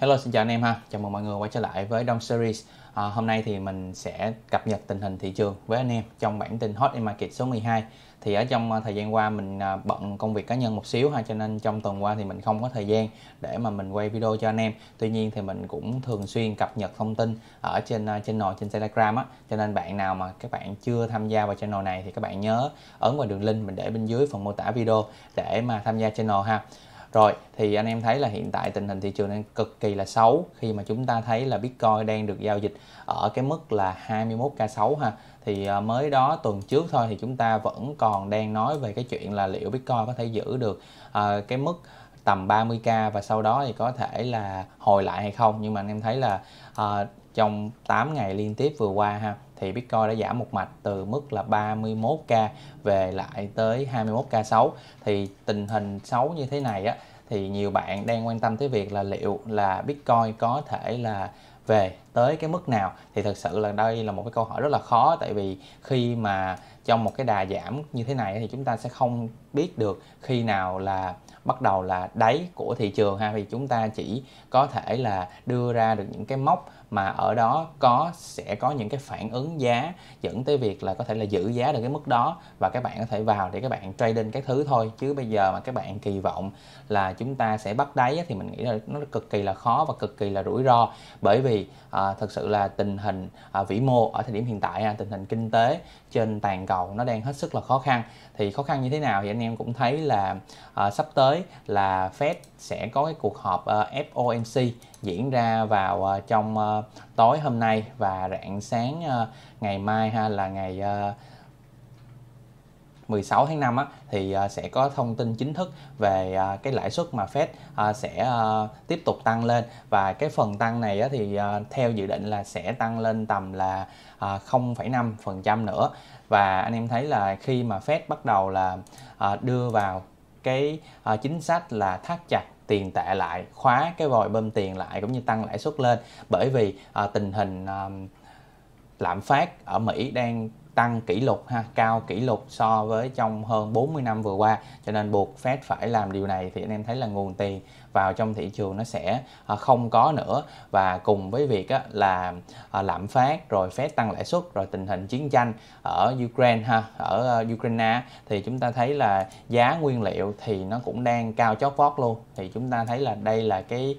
Hello xin chào anh em ha, chào mừng mọi người quay trở lại với Dom Series. À, Hôm nay thì mình sẽ cập nhật tình hình thị trường với anh em trong bản tin Hot in Market số 12 Thì ở trong à, thời gian qua mình à, bận công việc cá nhân một xíu ha Cho nên trong tuần qua thì mình không có thời gian để mà mình quay video cho anh em. Tuy nhiên thì mình cũng thường xuyên cập nhật thông tin ở trên à, channel trên Telegram á. Cho nên bạn nào mà các bạn chưa tham gia vào channel này thì các bạn nhớ ấn vào đường link mình để bên dưới phần mô tả video để mà tham gia channel ha rồi thì anh em thấy là hiện tại tình hình thị trường đang cực kỳ là xấu khi mà chúng ta thấy là Bitcoin đang được giao dịch ở cái mức là 21k6 ha. Thì ờ, mới đó tuần trước thôi thì chúng ta vẫn còn đang nói về cái chuyện là liệu Bitcoin có thể giữ được uh, cái mức tầm 30k và sau đó thì có thể là hồi lại hay không nhưng mà anh em thấy là uh, trong 8 ngày liên tiếp vừa qua ha thì Bitcoin đã giảm một mạch từ mức là 31k về lại tới 21k6 thì tình hình xấu như thế này á, thì nhiều bạn đang quan tâm tới việc là liệu là Bitcoin có thể là về tới cái mức nào. Thì thực sự là đây là một cái câu hỏi rất là khó, tại vì khi mà trong một cái đà giảm như thế này thì chúng ta sẽ không biết được khi nào là bắt đầu là đáy của thị trường ha. Vì chúng ta chỉ có thể là đưa ra được những cái mốc mà ở đó có sẽ có những cái phản ứng giá dẫn tới việc là có thể là giữ giá được cái mức đó và các bạn có thể vào để các bạn trading các thứ thôi. Chứ bây giờ mà các bạn kỳ vọng là chúng ta sẽ bắt đáy thì mình nghĩ là nó cực kỳ là khó và cực kỳ là rủi ro. Bởi vì à, thực sự là tình hình à, vĩ mô ở thời điểm hiện tại à, tình hình kinh tế trên toàn cầu nó đang hết sức là khó khăn. Thì khó khăn như thế nào thì anh em cũng thấy là à, sắp tới là Fed sẽ có cái cuộc họp à, uh, FOMC diễn ra vào ờ, trong ờ, tối hôm nay và rạng sáng ờ, ngày mai ha là ngày 16 tháng 5 á, thì sẽ có thông tin chính thức về cái lãi suất mà Fed sẽ tiếp tục tăng lên. Và cái phần tăng này á, thì theo dự định là sẽ tăng lên tầm là 0,5% nữa. Và anh em thấy là khi mà Fed bắt đầu là đưa vào cái uh, chính sách là thắt chặt tiền tệ lại khóa cái vòi bơm tiền lại cũng như tăng lãi suất lên. Bởi vì uh, tình hình uh, lạm phát ở Mỹ đang tăng kỷ lục ha, cao kỷ lục so với trong hơn 40 năm vừa qua. Cho nên buộc Fed phải làm điều này thì anh em thấy là nguồn tiền vào trong thị trường nó sẽ à, không có nữa. Và cùng với việc là à, lạm phát, rồi Fed tăng lãi suất, rồi tình hình chiến tranh ở Ukraine ha, ở à, Ukraine thì chúng ta thấy là giá nguyên liệu thì nó cũng đang cao chót vót luôn. Thì chúng ta thấy là đây là cái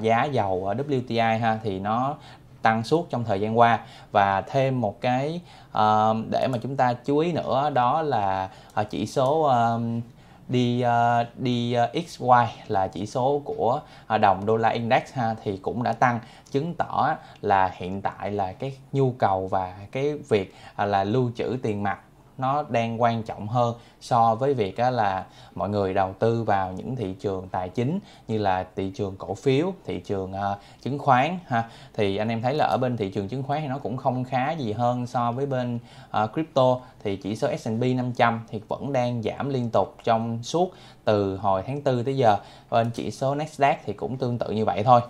giá dầu WTI ha, thì nó tăng suốt trong thời gian qua. Và thêm một cái uh, để mà chúng ta chú ý nữa đó là uh, chỉ số uh, đi uh, đi uh, XY là chỉ số của uh, đồng đô la index ha thì cũng đã tăng chứng tỏ là hiện tại là cái nhu cầu và cái việc uh, là lưu trữ tiền mặt nó đang quan trọng hơn so với việc á, là mọi người đầu tư vào những thị trường tài chính như là thị trường cổ phiếu, thị trường uh, chứng khoán ha. Thì anh em thấy là ở bên thị trường chứng khoán thì nó cũng không khá gì hơn so với bên uh, crypto. Thì chỉ số S&P 500 thì vẫn đang giảm liên tục trong suốt từ hồi tháng 4 tới giờ. Bên chỉ số Nasdaq thì cũng tương tự như vậy thôi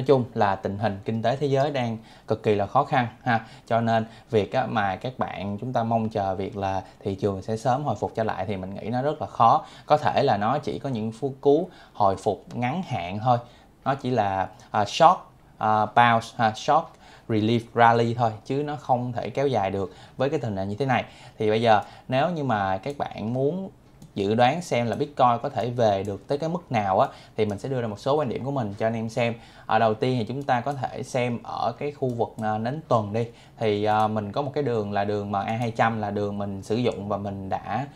nói chung là tình hình kinh tế thế giới đang cực kỳ là khó khăn ha. Cho nên việc mà các bạn chúng ta mong chờ việc là thị trường sẽ sớm hồi phục trở lại thì mình nghĩ nó rất là khó. Có thể là nó chỉ có những phú cú hồi phục ngắn hạn thôi. Nó chỉ là à, uh, short uh, à, bounce ha short relief rally thôi chứ nó không thể kéo dài được với cái tình hình như thế này. Thì bây giờ nếu như mà các bạn muốn dự đoán xem là Bitcoin có thể về được tới cái mức nào á, thì mình sẽ đưa ra một số quan điểm của mình cho anh em xem. Ở đầu tiên thì chúng ta có thể xem ở cái khu vực ờ, nến tuần đi thì ờ, mình có một cái đường là đường MA200 là đường mình sử dụng và mình đã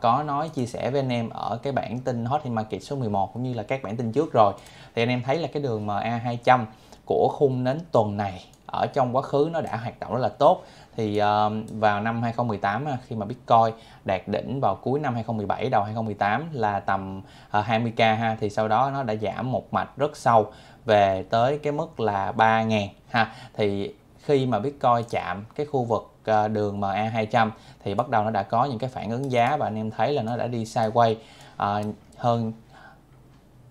có nói, chia sẻ với anh em ở cái bản tin Hot in Market số 11 cũng như là các bản tin trước rồi. Thì anh em thấy là cái đường MA200 của khung nến tuần này ở trong quá khứ nó đã hoạt động rất là tốt thì uh, vào năm 2018 khi mà Bitcoin đạt đỉnh vào cuối năm 2017 đầu 2018 là tầm ờ, uh, 20k ha thì sau đó nó đã giảm một mạch rất sâu về tới cái mức là 3.000 ha. Thì khi mà Bitcoin chạm cái khu vực ờ, đường MA200 thì bắt đầu nó đã có những cái phản ứng giá và anh em thấy là nó đã đi sideways uh, hơn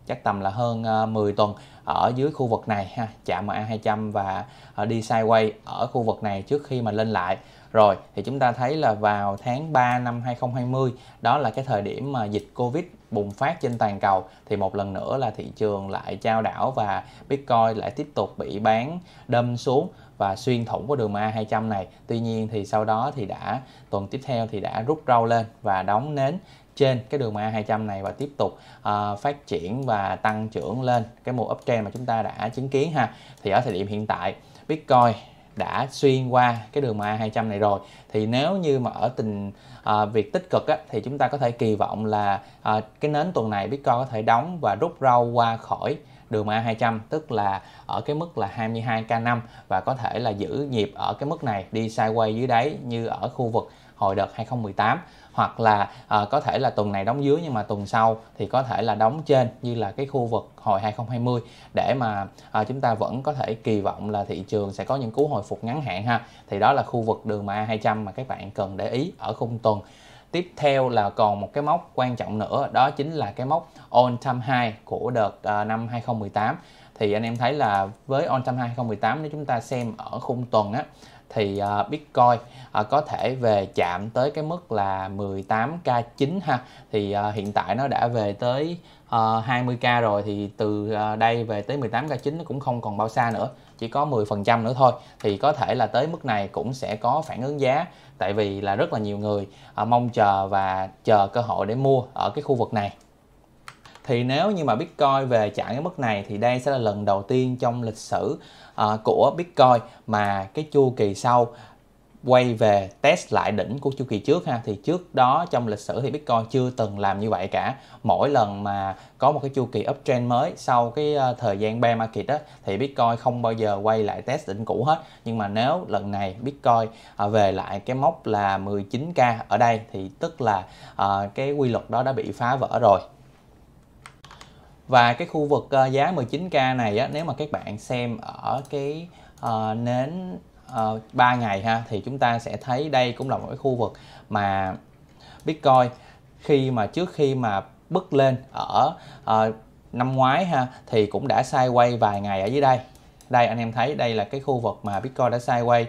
chắc tầm là hơn 10 tuần ở dưới khu vực này ha, chạm MA200 và ờ, đi sideways ở khu vực này trước khi mà lên lại rồi, thì chúng ta thấy là vào tháng 3 năm 2020 đó là cái thời điểm mà dịch Covid bùng phát trên toàn cầu thì một lần nữa là thị trường lại trao đảo và Bitcoin lại tiếp tục bị bán đâm xuống và xuyên thủng của đường MA 200 này. Tuy nhiên thì sau đó thì đã, tuần tiếp theo thì đã rút rau lên và đóng nến trên cái đường MA 200 này và tiếp tục uh, phát triển và tăng trưởng lên cái mùa uptrend mà chúng ta đã chứng kiến ha. Thì ở thời điểm hiện tại Bitcoin đã xuyên qua cái đường MA 200 này rồi thì nếu như mà ở tình à, việc tích cực á, thì chúng ta có thể kỳ vọng là à, cái nến tuần này Bitcoin có thể đóng và rút rau qua khỏi đường MA 200 tức là ở cái mức là 22k5 và có thể là giữ nhịp ở cái mức này đi sideways dưới đáy như ở khu vực hồi đợt 2018 hoặc là à, có thể là tuần này đóng dưới nhưng mà tuần sau thì có thể là đóng trên như là cái khu vực hồi 2020 để mà à, chúng ta vẫn có thể kỳ vọng là thị trường sẽ có những cú hồi phục ngắn hạn ha. Thì đó là khu vực đường MA 200 mà các bạn cần để ý ở khung tuần. Tiếp theo là còn một cái mốc quan trọng nữa đó chính là cái mốc on time high của đợt à, năm 2018 thì anh em thấy là với on time high 2018 nếu chúng ta xem ở khung tuần á thì uh, Bitcoin uh, có thể về chạm tới cái mức là 18k9 ha. Thì uh, hiện tại nó đã về tới uh, 20k rồi thì từ uh, đây về tới 18k9 nó cũng không còn bao xa nữa chỉ có 10% nữa thôi. Thì có thể là tới mức này cũng sẽ có phản ứng giá tại vì là rất là nhiều người uh, mong chờ và chờ cơ hội để mua ở cái khu vực này thì nếu như mà Bitcoin về chạm cái mức này thì đây sẽ là lần đầu tiên trong lịch sử uh, của Bitcoin mà cái chu kỳ sau quay về test lại đỉnh của chu kỳ trước ha. Thì trước đó trong lịch sử thì Bitcoin chưa từng làm như vậy cả. Mỗi lần mà có một cái chu kỳ uptrend mới sau cái ờ, thời gian bear market á thì Bitcoin không bao giờ quay lại test đỉnh cũ hết. Nhưng mà nếu lần này Bitcoin ờ, về lại cái mốc là 19k ở đây thì tức là cái quy luật đó đã bị phá vỡ rồi và cái khu vực uh, giá 19k này á, nếu mà các bạn xem ở cái uh, nến ờ, uh, 3 ngày ha thì chúng ta sẽ thấy đây cũng là một cái khu vực mà Bitcoin khi mà trước khi mà bứt lên ở uh, năm ngoái ha thì cũng đã sideways vài ngày ở dưới đây. Đây anh em thấy đây là cái khu vực mà Bitcoin đã sideways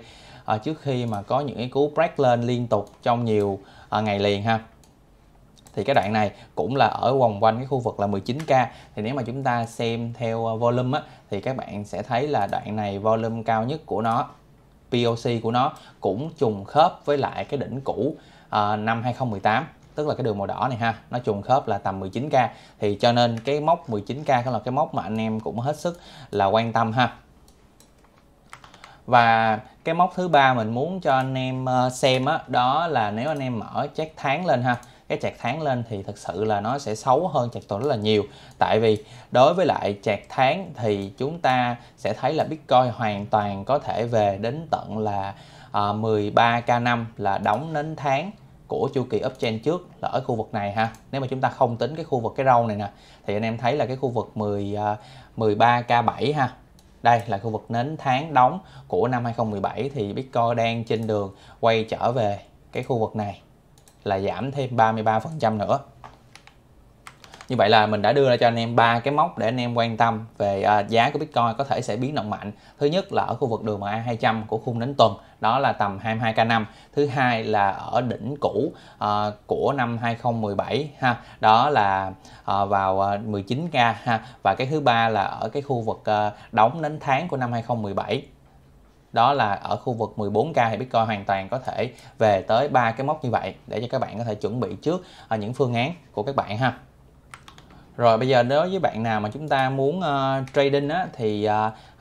uh, trước khi mà có những cái cú break lên liên tục trong nhiều uh, ngày liền ha thì cái đoạn này cũng là ở vòng quanh cái khu vực là 19k thì nếu mà chúng ta xem theo ờ, volume á, thì các bạn sẽ thấy là đoạn này volume cao nhất của nó POC của nó cũng trùng khớp với lại cái đỉnh cũ uh, năm 2018 tức là cái đường màu đỏ này ha nó trùng khớp là tầm 19k thì cho nên cái mốc 19k cũng là cái mốc mà anh em cũng hết sức là quan tâm ha. Và cái mốc thứ ba mình muốn cho anh em ờ, xem á đó là nếu anh em mở chart tháng lên ha cái chạc tháng lên thì thực sự là nó sẽ xấu hơn chạc tuần rất là nhiều. Tại vì đối với lại chạc tháng thì chúng ta sẽ thấy là Bitcoin hoàn toàn có thể về đến tận là à, 13k năm là đóng nến tháng của chu kỳ uptrend trước là ở khu vực này ha. Nếu mà chúng ta không tính cái khu vực cái râu này nè, thì anh em thấy là cái khu vực 10 13k7 à, ha. Đây là khu vực nến tháng đóng của năm 2017 thì Bitcoin đang trên đường quay trở về cái khu vực này là giảm thêm 33% nữa như vậy là mình đã đưa ra cho anh em ba cái mốc để anh em quan tâm về à, giá của Bitcoin có thể sẽ biến động mạnh. Thứ nhất là ở khu vực đường MA 200 của khung đến tuần, đó là tầm 22k5. Thứ hai là ở đỉnh cũ uh, của năm 2017 ha, đó là uh, vào uh, 19k ha. Và cái thứ ba là ở cái khu vực uh, đóng đến tháng của năm 2017 đó là ở khu vực 14k thì Bitcoin hoàn toàn có thể về tới ba cái mốc như vậy để cho các bạn có thể chuẩn bị trước à, những phương án của các bạn ha. Rồi bây giờ đối với bạn nào mà chúng ta muốn uh, trading á, thì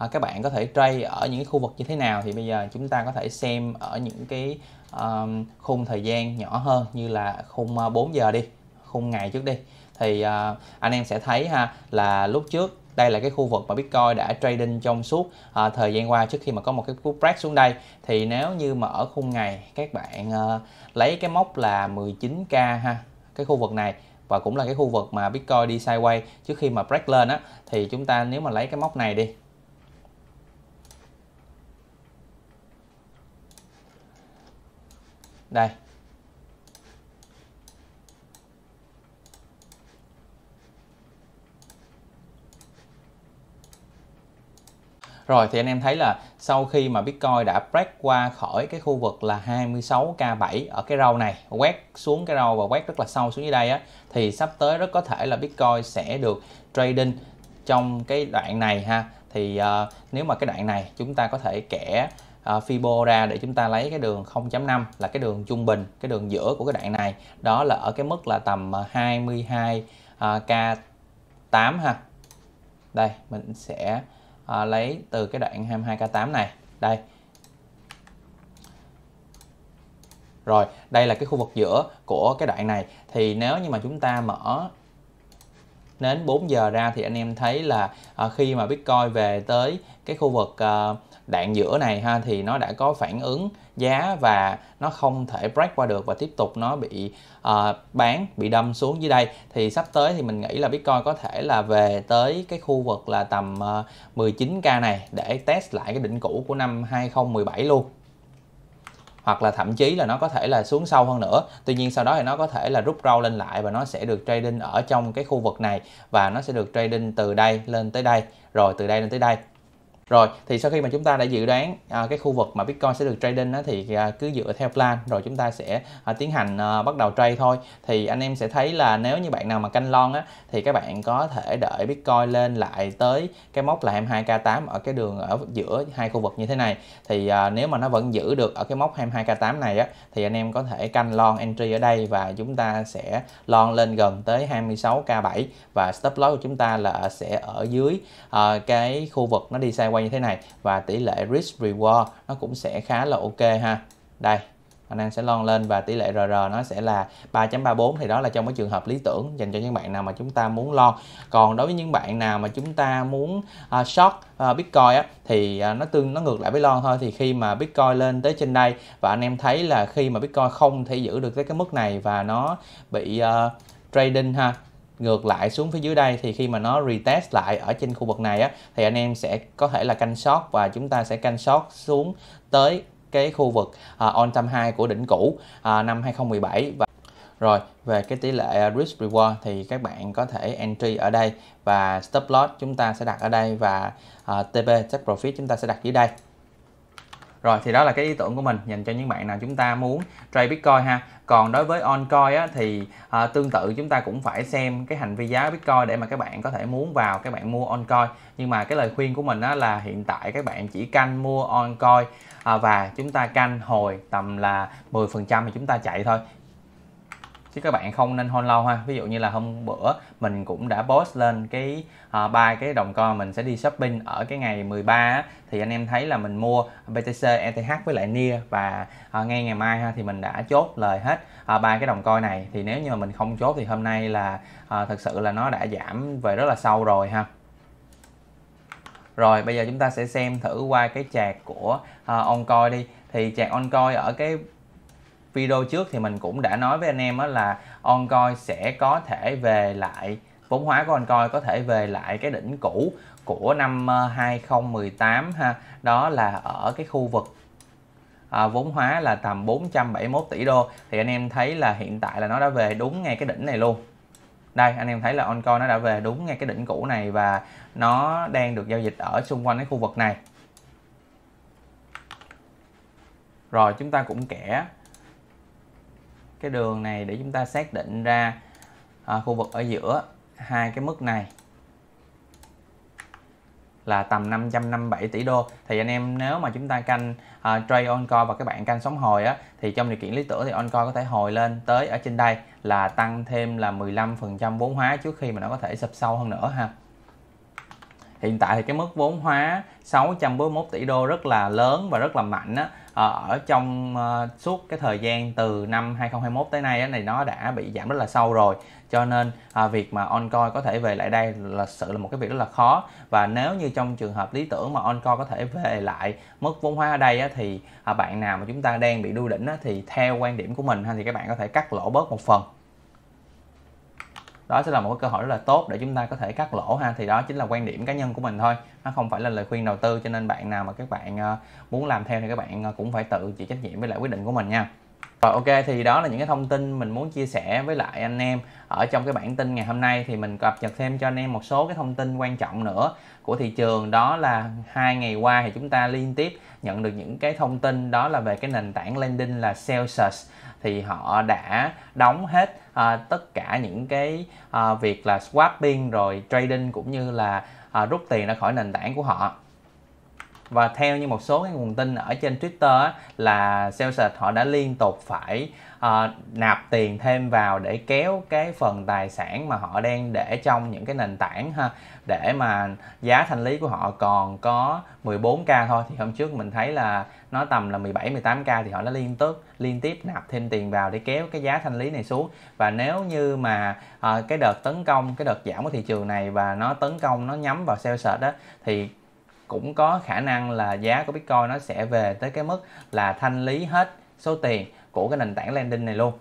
uh, các bạn có thể trade ở những khu vực như thế nào thì bây giờ chúng ta có thể xem ở những cái um, khung thời gian nhỏ hơn như là khung uh, 4 giờ đi khung ngày trước đi. Thì uh, anh em sẽ thấy ha là lúc trước đây là cái khu vực mà Bitcoin đã trading trong suốt à, thời gian qua trước khi mà có một cái cú break xuống đây. Thì nếu như mà ở khung ngày các bạn à, lấy cái mốc là 19k ha cái khu vực này. Và cũng là cái khu vực mà Bitcoin đi sideways trước khi mà break lên á thì chúng ta nếu mà lấy cái mốc này đi. Đây Rồi thì anh em thấy là sau khi mà Bitcoin đã break qua khỏi cái khu vực là 26k7 ở cái râu này, quét xuống cái râu và quét rất là sâu xuống dưới đây á thì sắp tới rất có thể là Bitcoin sẽ được trading trong cái đoạn này ha. Thì uh, nếu mà cái đoạn này chúng ta có thể kẻ uh, Fibo ra để chúng ta lấy cái đường 0.5 là cái đường trung bình, cái đường giữa của cái đoạn này. Đó là ở cái mức là tầm 22 uh, k8 ha. Đây, mình sẽ à, lấy từ cái đoạn 22k8 này. Đây. Rồi đây là cái khu vực giữa của cái đoạn này. Thì nếu như mà chúng ta mở đến 4 giờ ra thì anh em thấy là à, khi mà Bitcoin về tới cái khu vực à, đạn giữa này ha thì nó đã có phản ứng giá và nó không thể break qua được và tiếp tục nó bị uh, bán bị đâm xuống dưới đây. Thì sắp tới thì mình nghĩ là Bitcoin có thể là về tới cái khu vực là tầm ờ, uh, 19k này để test lại cái đỉnh cũ của năm 2017 luôn. Hoặc là thậm chí là nó có thể là xuống sâu hơn nữa. Tuy nhiên sau đó thì nó có thể là rút rau lên lại và nó sẽ được trading ở trong cái khu vực này và nó sẽ được trading từ đây lên tới đây rồi từ đây lên tới đây rồi thì sau khi mà chúng ta đã dự đoán à, cái khu vực mà Bitcoin sẽ được trading á, thì à, cứ dựa theo plan rồi chúng ta sẽ à, tiến hành à, bắt đầu trade thôi. Thì anh em sẽ thấy là nếu như bạn nào mà canh lon á thì các bạn có thể đợi Bitcoin lên lại tới cái mốc là 22k8 ở cái đường ở giữa hai khu vực như thế này. Thì à, nếu mà nó vẫn giữ được ở cái mốc 22k8 này á thì anh em có thể canh lon entry ở đây và chúng ta sẽ lon lên gần tới 26k7 và stop loss của chúng ta là sẽ ở dưới à, cái khu vực nó đi sideways quay như thế này và tỷ lệ risk reward nó cũng sẽ khá là ok ha. Đây anh em sẽ lon lên và tỷ lệ RR nó sẽ là 3.34 thì đó là trong cái trường hợp lý tưởng dành cho những bạn nào mà chúng ta muốn lon. Còn đối với những bạn nào mà chúng ta muốn uh, short uh, Bitcoin á, thì uh, nó tương nó ngược lại với lon thôi. Thì khi mà Bitcoin lên tới trên đây và anh em thấy là khi mà Bitcoin không thể giữ được tới cái mức này và nó bị uh, trading ha ngược lại xuống phía dưới đây thì khi mà nó retest lại ở trên khu vực này á thì anh em sẽ có thể là canh short và chúng ta sẽ canh short xuống tới cái khu vực uh, on time high của đỉnh cũ uh, năm 2017 và rồi về cái tỷ lệ à, risk reward thì các bạn có thể entry ở đây và stop loss chúng ta sẽ đặt ở đây và uh, TP take profit chúng ta sẽ đặt dưới đây rồi thì đó là cái ý tưởng của mình dành cho những bạn nào chúng ta muốn trade Bitcoin ha. Còn đối với oncoin á, thì à, tương tự chúng ta cũng phải xem cái hành vi giá Bitcoin để mà các bạn có thể muốn vào các bạn mua oncoin. Nhưng mà cái lời khuyên của mình á, là hiện tại các bạn chỉ canh mua oncoin à, và chúng ta canh hồi tầm là 10% thì chúng ta chạy thôi chứ các bạn không nên hold lâu ha. Ví dụ như là hôm bữa mình cũng đã post lên cái à, uh, ba cái đồng coin mình sẽ đi shopping ở cái ngày 13 á, thì anh em thấy là mình mua BTC, ETH với lại NIA và uh, ngay ngày mai ha thì mình đã chốt lời hết à, ba uh, cái đồng coin này. Thì nếu như mà mình không chốt thì hôm nay là uh, thực sự là nó đã giảm về rất là sâu rồi ha. Rồi bây giờ chúng ta sẽ xem thử qua cái chạc của uh, oncoin đi. Thì chạc oncoin ở cái video trước thì mình cũng đã nói với anh em là oncoin sẽ có thể về lại vốn hóa của oncoin có thể về lại cái đỉnh cũ của năm ờ, 2018 ha. Đó là ở cái khu vực à, vốn hóa là tầm 471 tỷ đô. Thì anh em thấy là hiện tại là nó đã về đúng ngay cái đỉnh này luôn. Đây anh em thấy là oncoin nó đã về đúng ngay cái đỉnh cũ này và nó đang được giao dịch ở xung quanh cái khu vực này. Rồi chúng ta cũng kẻ cái đường này để chúng ta xác định ra à, khu vực ở giữa hai cái mức này là tầm 557 tỷ đô. Thì anh em nếu mà chúng ta canh uh, trade on call và các bạn canh sóng hồi á thì trong điều kiện lý tưởng thì on call có thể hồi lên tới ở trên đây là tăng thêm là 15% vốn hóa trước khi mà nó có thể sập sâu hơn nữa ha. Hiện tại thì cái mức vốn hóa 641 tỷ đô rất là lớn và rất là mạnh á. Ờ, ở trong ờ, suốt cái thời gian từ năm 2021 tới nay này nó đã bị giảm rất là sâu rồi. Cho nên ờ, việc mà oncoin có thể về lại đây là sự là một cái việc rất là khó. Và nếu như trong trường hợp lý tưởng mà oncoin có thể về lại mức vốn hóa ở đây á, thì bạn nào mà chúng ta đang bị đu đỉnh á, thì theo quan điểm của mình ha, thì các bạn có thể cắt lỗ bớt một phần đó sẽ là một cái cơ hội rất là tốt để chúng ta có thể cắt lỗ ha. Thì đó chính là quan điểm cá nhân của mình thôi. Nó không phải là lời khuyên đầu tư, cho nên bạn nào mà các bạn ờ, muốn làm theo thì các bạn ờ, cũng phải tự chịu trách nhiệm với lại quyết định của mình nha. Rồi ok thì đó là những cái thông tin mình muốn chia sẻ với lại anh em ở trong cái bản tin ngày hôm nay. Thì mình cập nhật thêm cho anh em một số cái thông tin quan trọng nữa của thị trường. Đó là hai ngày qua thì chúng ta liên tiếp nhận được những cái thông tin đó là về cái nền tảng lending là Celsius. Thì họ đã đóng hết à, tất cả những cái à, việc là swapping rồi trading cũng như là à, rút tiền ra khỏi nền tảng của họ và theo như một số cái nguồn tin ở trên Twitter á, là Celsius họ đã liên tục phải uh, nạp tiền thêm vào để kéo cái phần tài sản mà họ đang để trong những cái nền tảng ha để mà giá thanh lý của họ còn có 14k thôi. Thì hôm trước mình thấy là nó tầm là 17 18k thì họ đã liên tiếp liên tiếp nạp thêm tiền vào để kéo cái giá thanh lý này xuống. Và nếu như mà uh, cái đợt tấn công cái đợt giảm của thị trường này và nó tấn công nó nhắm vào Celsius đó thì cũng có khả năng là giá của Bitcoin nó sẽ về tới cái mức là thanh lý hết số tiền của cái nền tảng lending này luôn.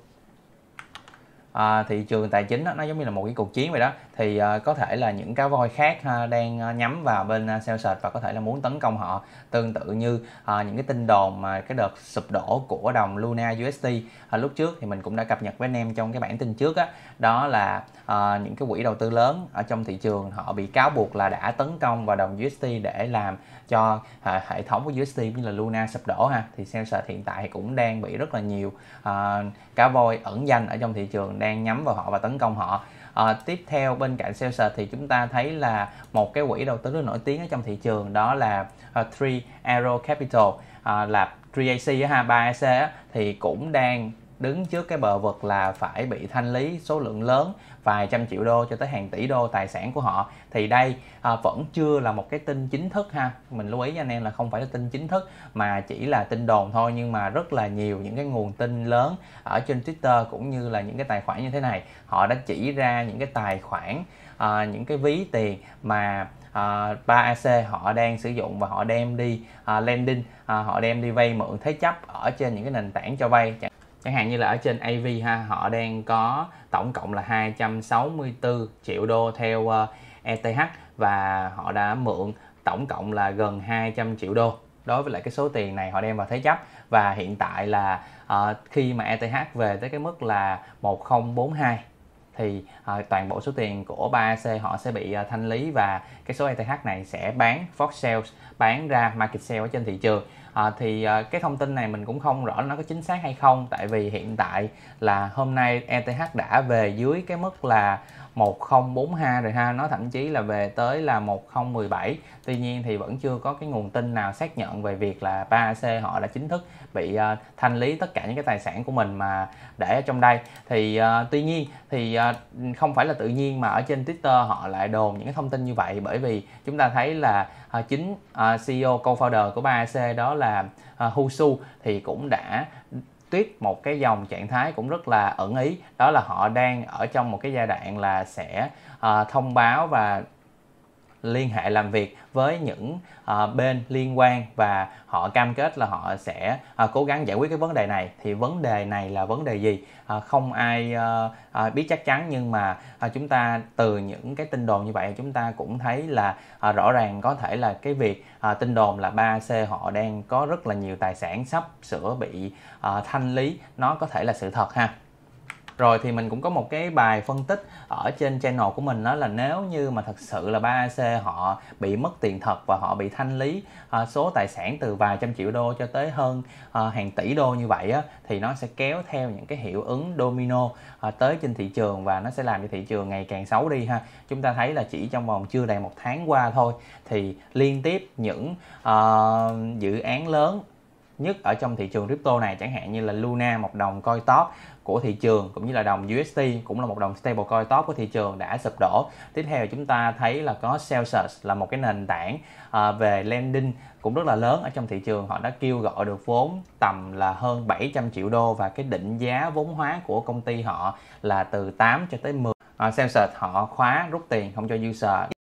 Ờ, à, thị trường tài chính đó, nó giống như là một cái cuộc chiến vậy đó. Thì uh, có thể là những cá voi khác ha, đang ờ, nhắm vào bên uh, sệt và có thể là muốn tấn công họ. Tương tự như uh, những cái tin đồn mà cái đợt sụp đổ của đồng Luna USD uh, lúc trước thì mình cũng đã cập nhật với anh em trong cái bản tin trước đó. đó là uh, những cái quỹ đầu tư lớn ở trong thị trường họ bị cáo buộc là đã tấn công vào đồng USD để làm cho uh, hệ thống của USD như là Luna sụp đổ ha. Thì sell sệt hiện tại cũng đang bị rất là nhiều uh, cá voi ẩn danh ở trong thị trường đang đang nhắm vào họ và tấn công họ. À, tiếp theo bên cạnh Celsius thì chúng ta thấy là một cái quỹ đầu tư rất nổi tiếng ở trong thị trường đó là uh, Three Arrow Capital. Uh, là 3AC ha 3AC thì cũng đang đứng trước cái bờ vực là phải bị thanh lý số lượng lớn vài trăm triệu đô cho tới hàng tỷ đô tài sản của họ. Thì đây à, vẫn chưa là một cái tin chính thức ha. Mình lưu ý cho anh em là không phải là tin chính thức mà chỉ là tin đồn thôi. Nhưng mà rất là nhiều những cái nguồn tin lớn ở trên Twitter cũng như là những cái tài khoản như thế này. Họ đã chỉ ra những cái tài khoản à, những cái ví tiền mà à, 3AC họ đang sử dụng và họ đem đi à, lending à, họ đem đi vay mượn thế chấp ở trên những cái nền tảng cho vay chẳng hạn như là ở trên AV ha họ đang có tổng cộng là 264 triệu đô theo ờ, uh, ETH và họ đã mượn tổng cộng là gần 200 triệu đô. Đối với lại cái số tiền này họ đem vào thế chấp và hiện tại là uh, khi mà ETH về tới cái mức là 1042 thì uh, toàn bộ số tiền của 3AC họ sẽ bị uh, thanh lý và cái số ETH này sẽ bán for sales bán ra market sale ở trên thị trường à, thì à, cái thông tin này mình cũng không rõ nó có chính xác hay không. Tại vì hiện tại là hôm nay ETH đã về dưới cái mức là 1042 rồi ha. Nó thậm chí là về tới là 1017 tuy nhiên thì vẫn chưa có cái nguồn tin nào xác nhận về việc là 3AC họ đã chính thức bị uh, thanh lý tất cả những cái tài sản của mình mà để ở trong đây. Thì uh, tuy nhiên thì uh, không phải là tự nhiên mà ở trên Twitter họ lại đồn những cái thông tin như vậy. Bởi vì chúng ta thấy là Ờ, chính ờ, CEO co-founder của 3AC đó là ờ, uh, Husu thì cũng đã tuyết một cái dòng trạng thái cũng rất là ẩn ý. Đó là họ đang ở trong một cái giai đoạn là sẽ thông báo và liên hệ làm việc với những uh, bên liên quan và họ cam kết là họ sẽ uh, cố gắng giải quyết cái vấn đề này. Thì vấn đề này là vấn đề gì? Uh, không ai uh, uh, biết chắc chắn nhưng mà uh, chúng ta từ những cái tin đồn như vậy chúng ta cũng thấy là uh, rõ ràng có thể là cái việc uh, tin đồn là 3C họ đang có rất là nhiều tài sản sắp sửa bị uh, thanh lý. Nó có thể là sự thật ha rồi thì mình cũng có một cái bài phân tích ở trên channel của mình đó là nếu như mà thật sự là 3AC họ bị mất tiền thật và họ bị thanh lý uh, số tài sản từ vài trăm triệu đô cho tới hơn uh, hàng tỷ đô như vậy á, thì nó sẽ kéo theo những cái hiệu ứng domino uh, tới trên thị trường và nó sẽ làm cho thị trường ngày càng xấu đi ha. Chúng ta thấy là chỉ trong vòng chưa đầy một tháng qua thôi thì liên tiếp những uh, dự án lớn nhất ở trong thị trường crypto này chẳng hạn như là Luna một đồng coin top của thị trường cũng như là đồng USD cũng là một đồng stablecoin top của thị trường đã sụp đổ. Tiếp theo chúng ta thấy là có Celsius là một cái nền tảng à, về lending cũng rất là lớn ở trong thị trường. Họ đã kêu gọi được vốn tầm là hơn 700 triệu đô và cái định giá vốn hóa của công ty họ là từ 8 cho tới 10. À, Celsius họ khóa rút tiền không cho user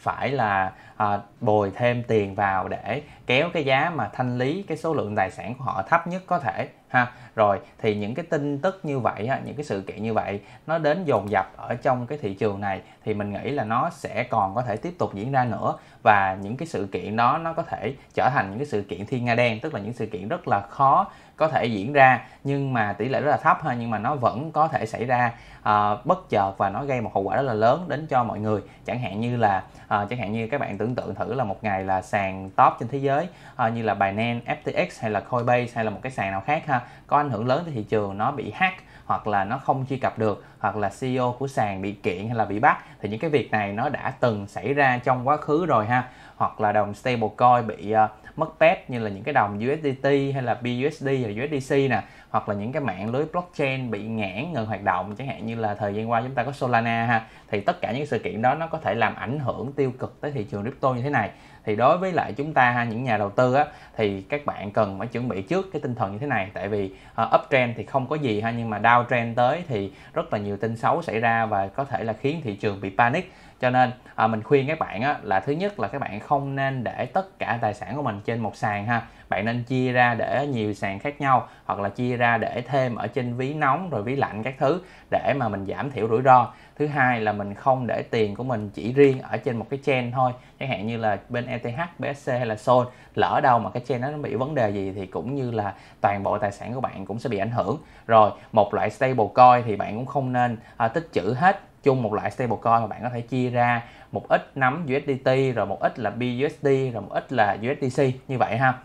phải là à, bồi thêm tiền vào để kéo cái giá mà thanh lý cái số lượng tài sản của họ thấp nhất có thể ha. Rồi thì những cái tin tức như vậy ha, những cái sự kiện như vậy nó đến dồn dập ở trong cái thị trường này thì mình nghĩ là nó sẽ còn có thể tiếp tục diễn ra nữa. Và những cái sự kiện đó nó có thể trở thành những cái sự kiện thiên nga đen tức là những sự kiện rất là khó có thể diễn ra nhưng mà tỷ lệ rất là thấp ha nhưng mà nó vẫn có thể xảy ra uh, bất chợt và nó gây một hậu quả rất là lớn đến cho mọi người. Chẳng hạn như là uh, chẳng hạn như các bạn tưởng tượng thử là một ngày là sàn top trên thế giới uh, như là Binance, FTX hay là Coinbase hay là một cái sàn nào khác ha có ảnh hưởng lớn tới thị trường nó bị hack hoặc là nó không truy cập được hoặc là CEO của sàn bị kiện hay là bị bắt thì những cái việc này nó đã từng xảy ra trong quá khứ rồi ha hoặc là đồng stablecoin bị uh, mất pet như là những cái đồng USDT hay là BUSD hay là USDC nè hoặc là những cái mạng lưới blockchain bị ngãn ngừng hoạt động chẳng hạn như là thời gian qua chúng ta có Solana ha thì tất cả những sự kiện đó nó có thể làm ảnh hưởng tiêu cực tới thị trường crypto như thế này. Thì đối với lại chúng ta ha những nhà đầu tư á thì các bạn cần phải chuẩn bị trước cái tinh thần như thế này. Tại vì uh, uptrend thì không có gì ha nhưng mà downtrend tới thì rất là nhiều tin xấu xảy ra và có thể là khiến thị trường bị panic cho nên à, mình khuyên các bạn á, là thứ nhất là các bạn không nên để tất cả tài sản của mình trên một sàn ha. Bạn nên chia ra để nhiều sàn khác nhau hoặc là chia ra để thêm ở trên ví nóng rồi ví lạnh các thứ để mà mình giảm thiểu rủi ro. Thứ hai là mình không để tiền của mình chỉ riêng ở trên một cái chain thôi chẳng hạn như là bên ETH, BSC hay là Sol lỡ đâu mà cái chain nó bị vấn đề gì thì cũng như là toàn bộ tài sản của bạn cũng sẽ bị ảnh hưởng. Rồi một loại stable coin thì bạn cũng không nên à, tích trữ hết chung một loại stablecoin mà bạn có thể chia ra. Một ít nắm USDT rồi một ít là BUSD rồi một ít là USDC như vậy ha.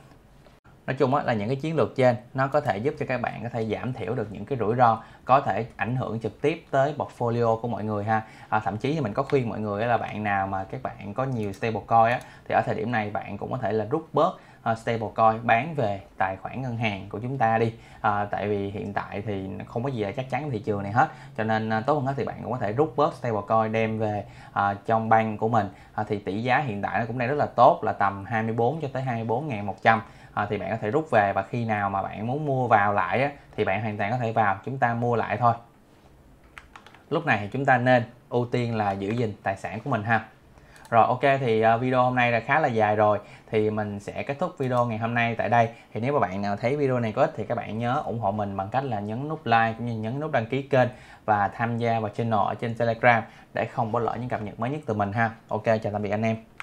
Nói chung là những cái chiến lược trên nó có thể giúp cho các bạn có thể giảm thiểu được những cái rủi ro có thể ảnh hưởng trực tiếp tới portfolio của mọi người ha. À, thậm chí thì mình có khuyên mọi người là bạn nào mà các bạn có nhiều stablecoin á thì ở thời điểm này bạn cũng có thể là rút bớt Ờ, uh, stablecoin bán về tài khoản ngân hàng của chúng ta đi. À, tại vì hiện tại thì không có gì là chắc chắn thị trường này hết. Cho nên uh, tốt hơn hết thì bạn cũng có thể rút bớt stablecoin đem về uh, trong bank của mình. À, thì tỷ giá hiện tại nó cũng đang rất là tốt là tầm 24 cho tới 24 100 à, thì bạn có thể rút về và khi nào mà bạn muốn mua vào lại á, thì bạn hoàn toàn có thể vào chúng ta mua lại thôi. Lúc này thì chúng ta nên ưu tiên là giữ gìn tài sản của mình ha rồi ok thì uh, video hôm nay là khá là dài rồi. Thì mình sẽ kết thúc video ngày hôm nay tại đây. Thì nếu mà bạn nào thấy video này có ích thì các bạn nhớ ủng hộ mình bằng cách là nhấn nút like cũng như nhấn nút đăng ký kênh và tham gia vào channel ở trên Telegram để không bỏ lỡ những cập nhật mới nhất từ mình ha. Ok chào tạm biệt anh em.